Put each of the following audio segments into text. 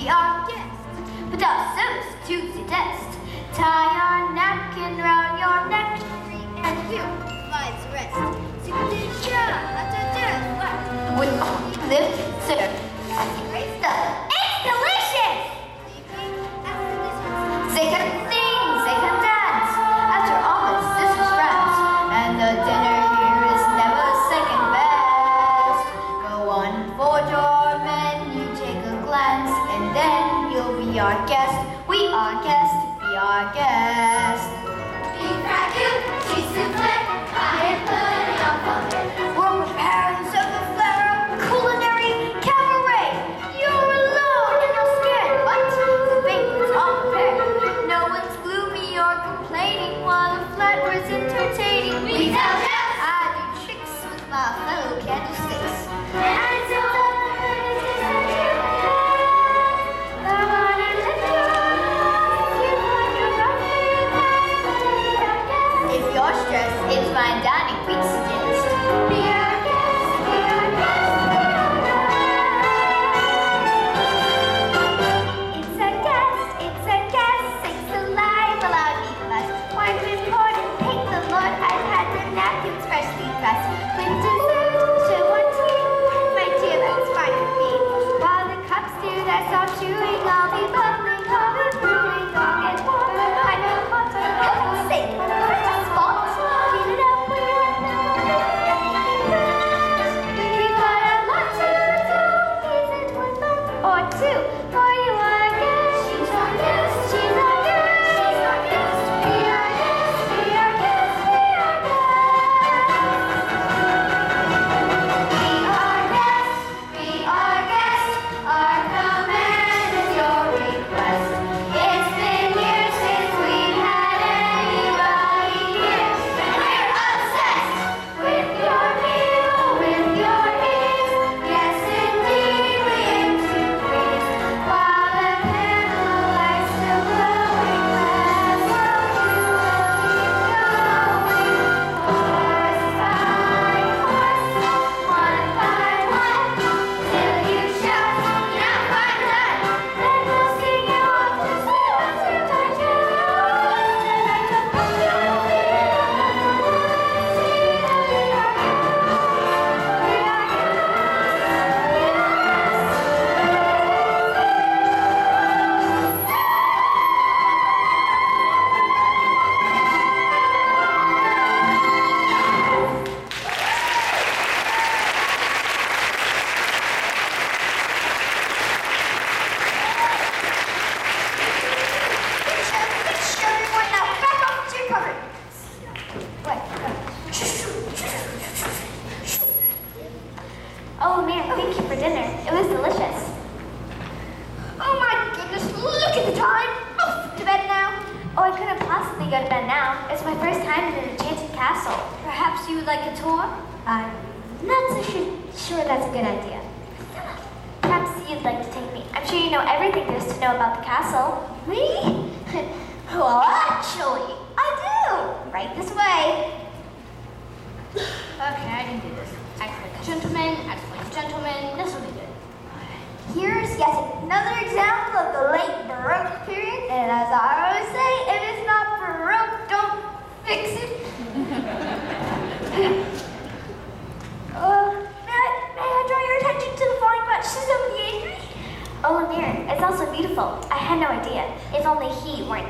be our guest. But our service to the test. Tie your napkin round your neck, and you lies rest. Signature, that's a sir. That's great stuff. It's delicious! and then you'll be our guest. We are guest, Be our guest. Big Ragu, Jason Black, I am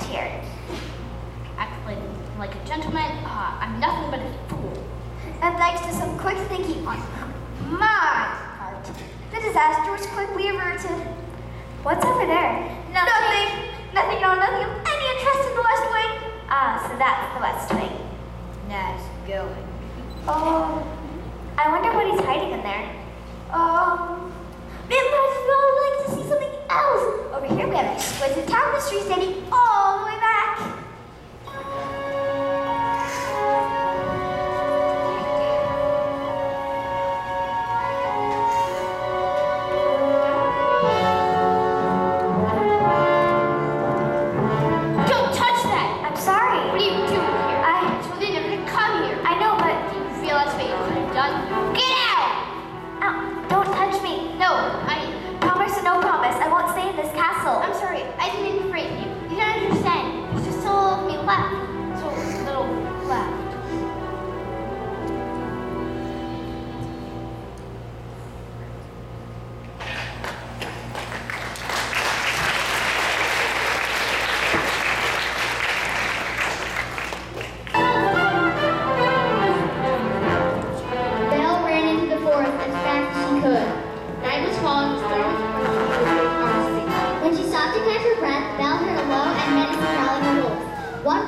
secretary. Act like, like a gentleman. Uh, I'm nothing but a fool. And thanks to some quick thinking on my part, the disaster was quickly averted. What's over there? Nothing. Nothing. Nothing at. Nothing of any interest in the West Wing. Ah, so that's the West Wing. Nice going. Oh, I wonder what he's hiding in there. Oh, it must smell like to see something over here we have exquisite tapestry standing all the way back. 快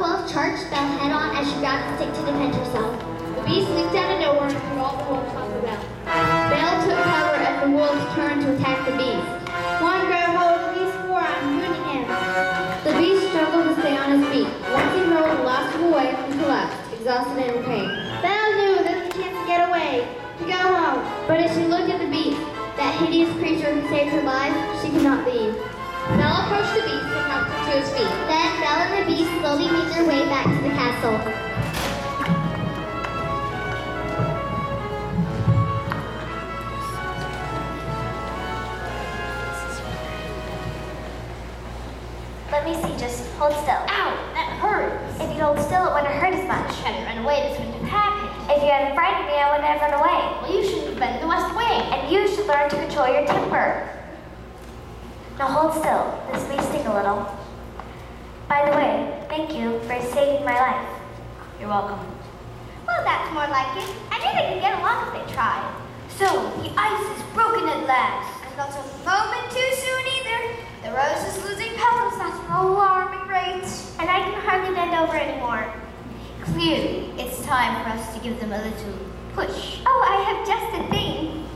charged Belle head on as she grabbed the stick to defend herself. The beast leaped out of nowhere and threw all the wolves off the Belle. Belle took cover as the wolves turned to attack the beast. One grabbed hold of the beast swore I'm wounding him. The beast struggled to stay on his feet. Once he rolled last of away, he collapsed, exhausted and in pain. Belle knew there was a chance to get away, to go home. But as she looked at the beast, that hideous creature who saved her life, she could not leave. Belle approached the beast and helped him to his feet. Then Belle and the beast slowly made their way back to the castle. Let me see, just hold still. Ow, that hurts. If you hold still, it wouldn't hurt as much. Had to run away, this wouldn't have happened. If you hadn't frightened me, I wouldn't have run away. Well, you shouldn't have been in the West Wing. And you should learn to control your temper. Now hold still. This may sting a little. By the way, thank you for saving my life. You're welcome. Well, that's more like it. I knew they could get along if they tried. So, the ice is broken at last. And not a moment too soon either. The rose is losing petals at an alarming rate. And I can hardly bend over anymore. Clearly, it's time for us to give them a little push. Oh, I have just a thing.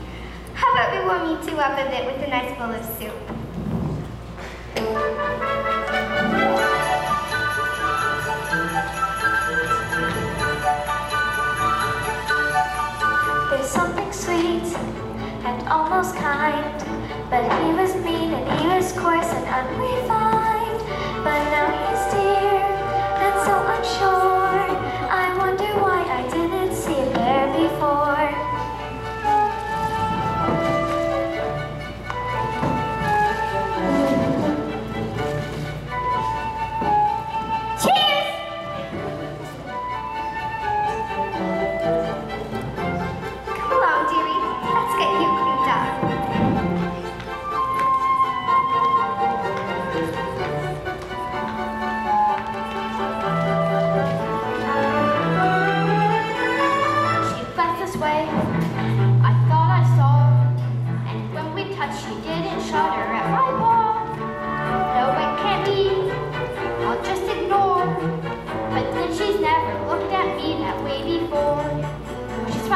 How about we warm you two up a bit with a nice bowl of soup? And almost kind, but he was mean and he was coarse and unrefined. But now he's dear and so unsure.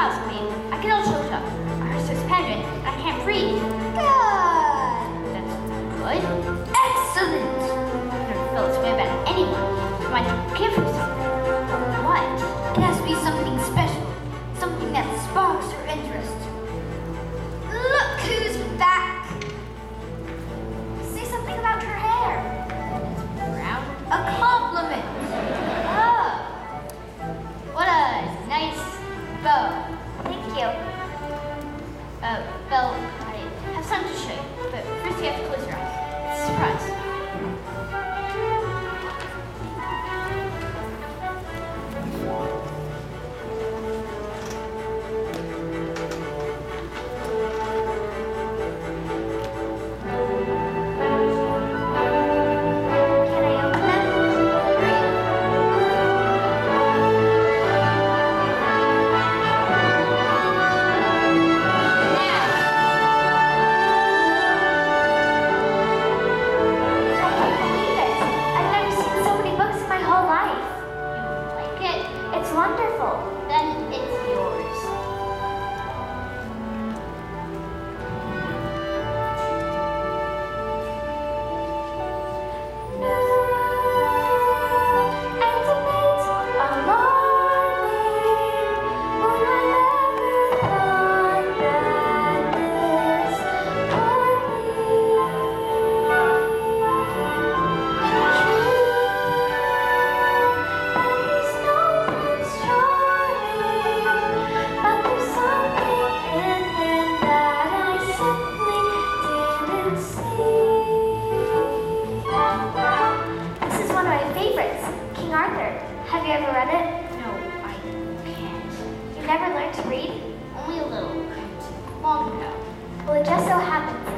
I all choked up. I heard suspended. I can't breathe. Good. That's good. Excellent. I never felt this way about anyone. So I should give her something. What? It has to be something special. Something that sparks her interest. Uh, read? Only a little. Long ago. Well, it just so happens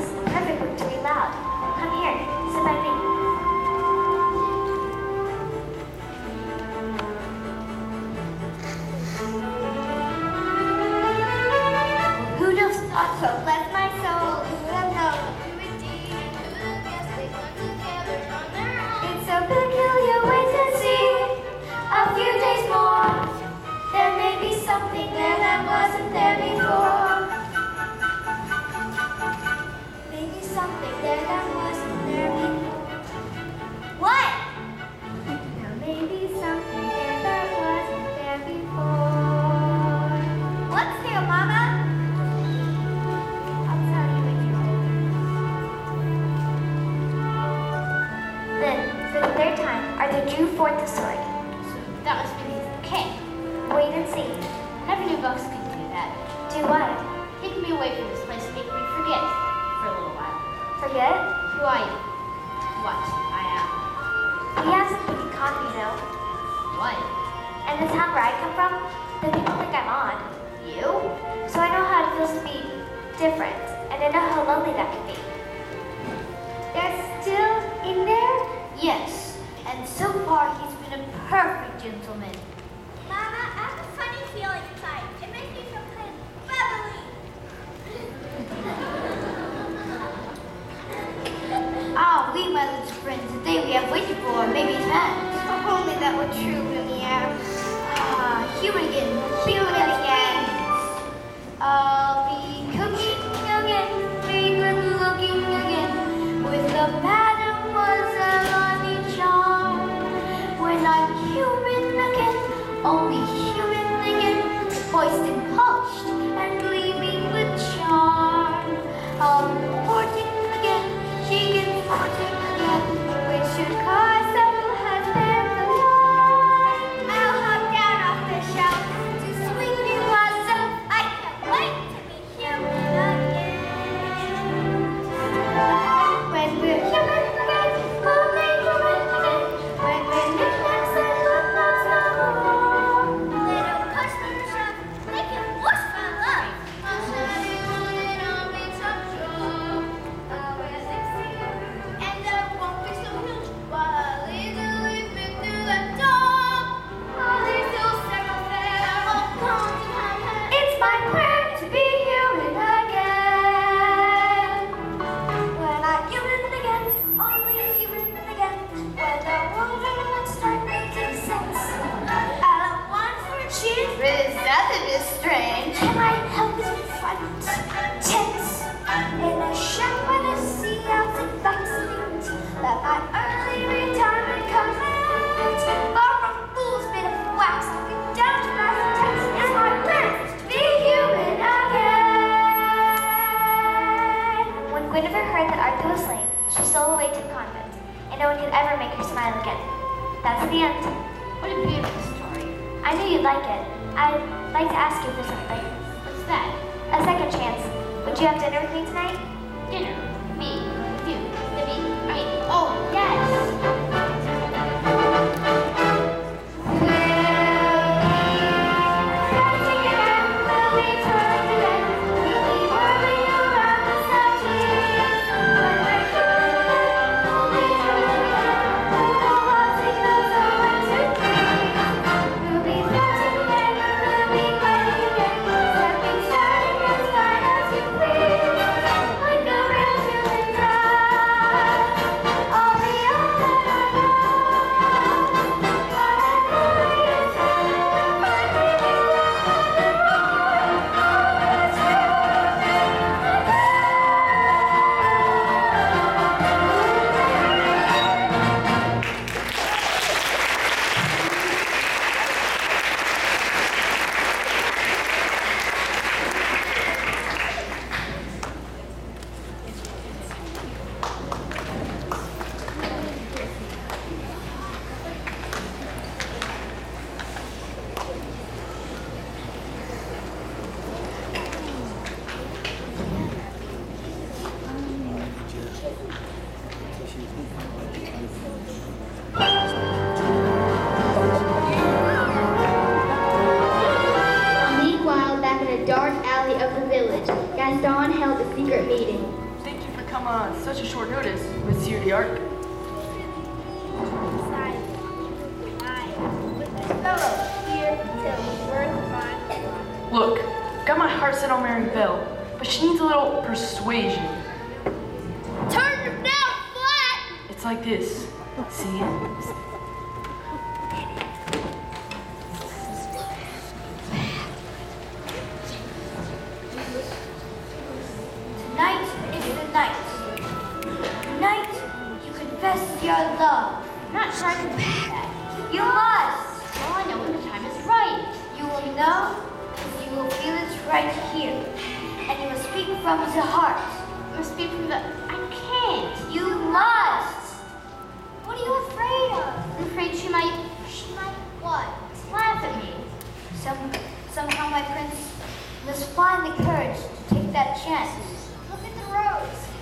Do what? Take me away from this place and make me forget for a little while. Forget? Who I am. What I am. We have some pretty coffee though. What? And the town where I come from, the people think I'm odd. You? So I know how it feels to be different, and I know how lonely that can be. They're still in there? Yes, and so far he's been a perfect gentleman. Mama, I have a funny feeling inside. True, Lumiere. Ah, human again, dinner me tonight? Dinner. Me. You. Libby. I mean, oh, yes. Thank you for coming on such a short notice, Monsieur D'Arque. Look, got my heart set on marrying Belle, but she needs a little persuasion. Turn him down flat! It's like this. See? I'm not trying to back. You must. Well, I know when the time is right. You will know because you will feel it right here. And you must speak from the heart. You must speak from the... I can't. You must. What are you afraid of? I'm afraid she might... She might what? Laugh at me. Some, somehow my prince must find the courage to take that chance. Look at the rose.